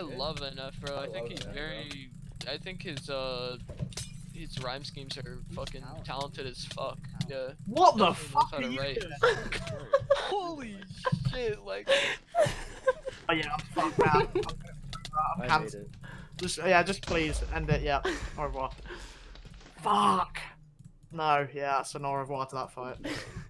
I love NF, bro. I, I think he's NF, very. I think his uh, his rhyme schemes are fucking talented. talented as fuck. Yeah. What the fuck are you Holy shit! Like. Oh yeah, I'm fucked now. I'm, I'm I made cancelled. Just yeah, just please end it. Yeah, au revoir. Fuck. No, yeah, that's an au revoir to that fight.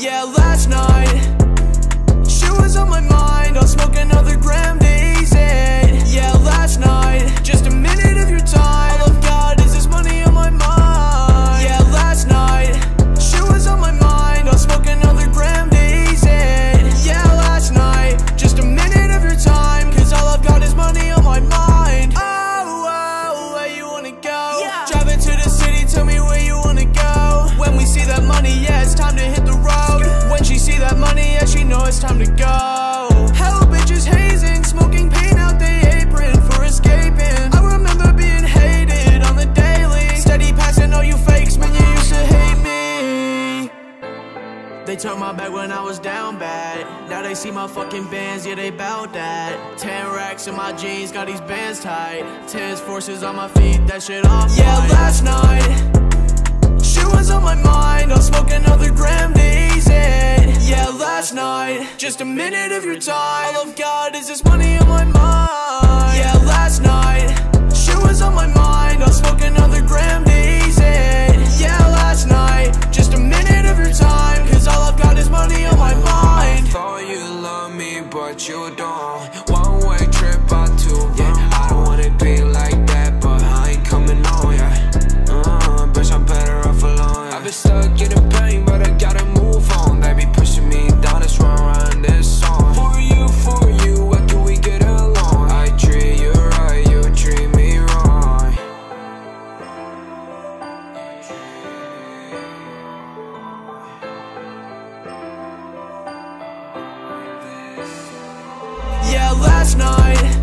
Yeah, last night turned my back when I was down bad. Now they see my fucking bands, yeah, they bout that. Ten racks in my jeans, got these bands tight. Tense forces on my feet, that shit off. Yeah, last night, she was on my mind. I'll smoke another gram. Yeah, last night, just a minute of your time. All I've got is this money on my mind. Stuck in the pain, but I gotta move on. They be pushing me down, why I'm writing this song. For you, for you, why can we get along? I treat you right, you treat me wrong. Yeah, last night